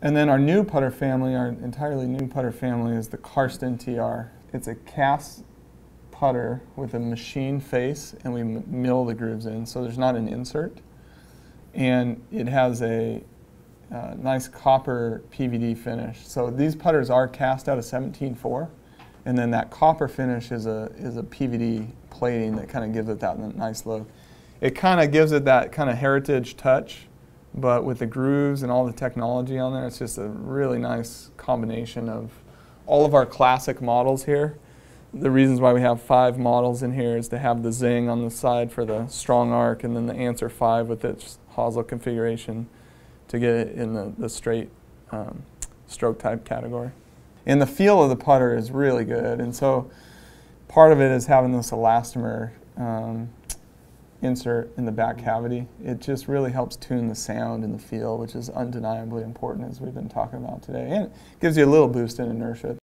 And then our new putter family, our entirely new putter family, is the Karsten TR. It's a cast putter with a machine face, and we mill the grooves in, so there's not an insert. And it has a uh, nice copper PVD finish. So these putters are cast out of 17.4, and then that copper finish is a is a PVD plating that kind of gives it that nice look. It kind of gives it that kind of heritage touch but with the grooves and all the technology on there, it's just a really nice combination of all of our classic models here. The reasons why we have five models in here is to have the Zing on the side for the strong arc and then the Answer 5 with its hosel configuration to get it in the, the straight um, stroke type category. And the feel of the putter is really good. And so part of it is having this elastomer um, insert in the back cavity. It just really helps tune the sound and the feel, which is undeniably important as we've been talking about today. And it gives you a little boost in inertia